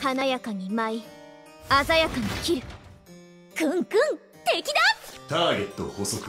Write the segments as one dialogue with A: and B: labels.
A: 華やかに舞い鮮やかに切る。くんくん敵だ！
B: ターゲット捕捉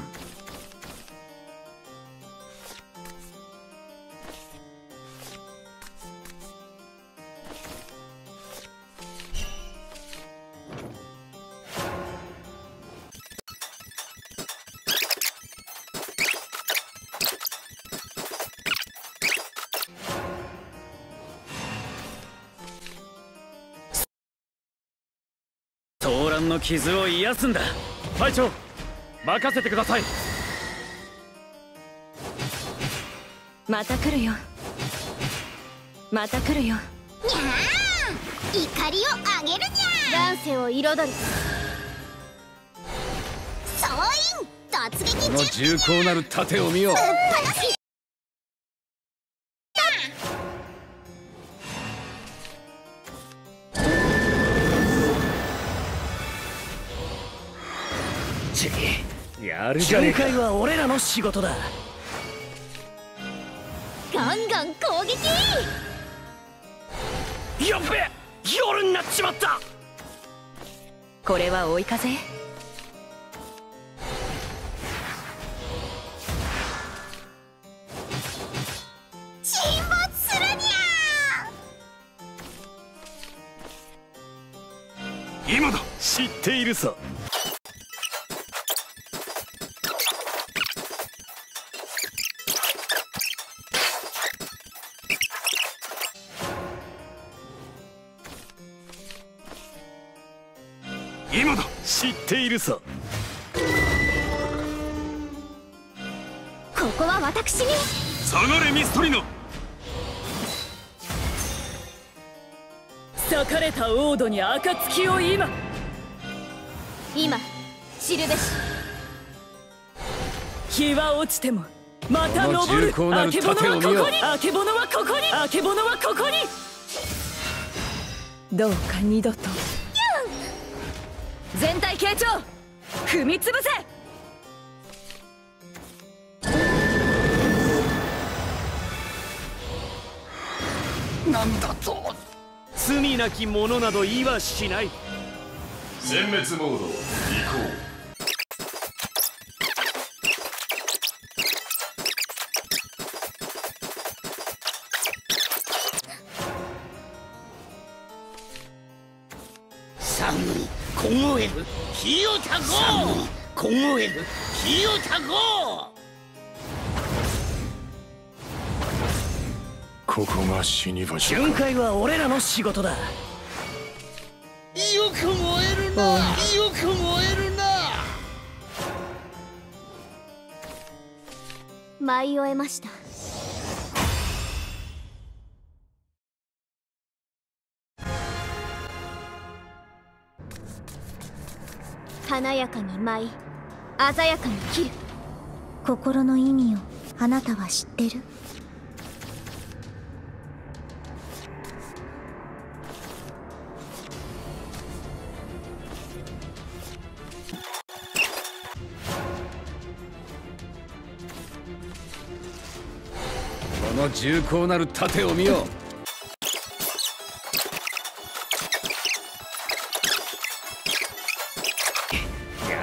C: の傷を癒すんだ。隊長任せてください。
A: また来るよ。また来るよ。
D: にゃー怒りをあげるにゃ
A: 乱世を彩る。
D: 総員突撃
C: この重厚なる盾を見よ
D: ぶ
C: やるじゃねえか。は俺らの仕事だ。
A: ガンガン攻撃！
C: やっべ夜になっちまった。
A: これは追い風？
D: 沈没するにゃ
C: 今だ。知っているさ知っているさ。
A: ここは私に
C: 下がれミストリノ
E: 裂かれた王土に暁を今。
A: 今知るべし。
E: 日は落ちてもまた
C: この
E: 昇るあけぼのはここに。あけぼのはここに。あけぼのはここに。どうか二度と全体傾聴。踏み潰せ。
C: なんだと。罪なき者など言いはしない。
B: 全滅モード移行
F: 寒い凍える火をたこう凍える火をたこ
B: ここが死に場所
C: 巡回は俺らの仕事だ。
F: うよく燃えるな!よく燃えるな!
A: 舞い終えました華やかに舞い鮮やかに切る。心の意味をあなたは知ってる？
C: この重厚なる盾を見よ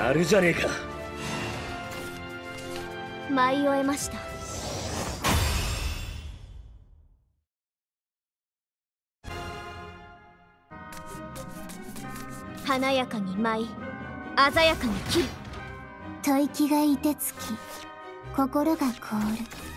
C: やるじゃねえか。
A: 舞い終えました。華やかに舞い鮮やかに切る。
D: 吐息がいてつき心が凍る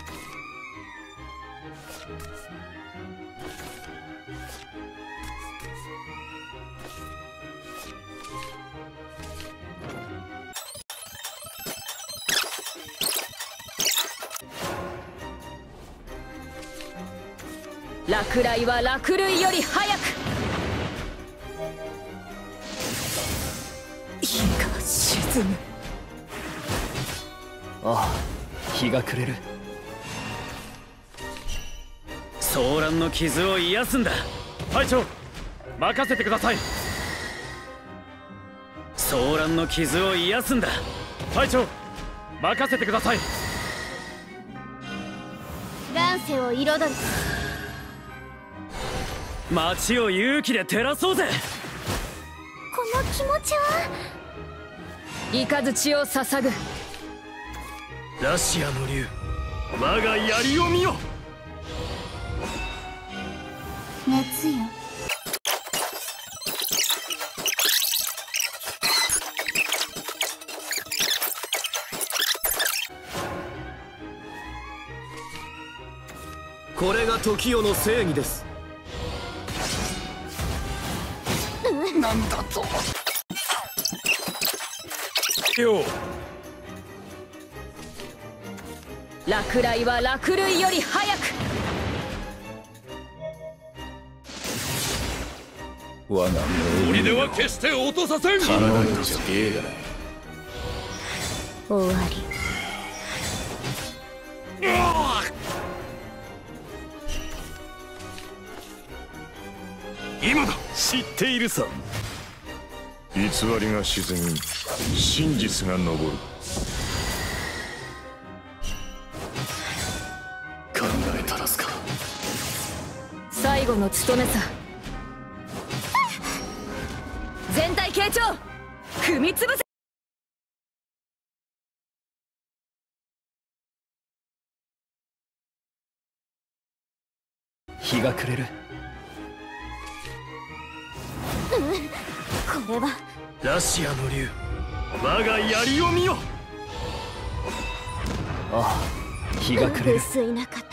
E: 落雷は落雷より早く。日が沈む。
C: ああ日が暮れる。騒乱の傷を癒すんだ。隊長任せてください。騒乱の傷を癒すんだ。隊長任せてください。
A: 乱世を彩る
C: 街を勇気で照らそうぜ。
A: この気持ちは？
E: 雷を捧ぐ。
C: ラシアの竜我が槍を見よ。
D: 熱よ。
C: これが時代の正義です
F: なんだと
C: よ
E: 落雷は落雷より早く。
B: 我が
C: 砦は決して落とさせん。
B: 体とじゃ芸がない。
A: 終わり
C: 今だ。知っているさ。
B: 偽りが沈み真実が昇る。考えたらすか。
E: 最後の務めさ。全体傾聴。踏み潰せ。
C: 日が暮れる
A: これは。
C: ラシアの竜。我が槍を見よ。ああ日が暮れる
A: 薄い中と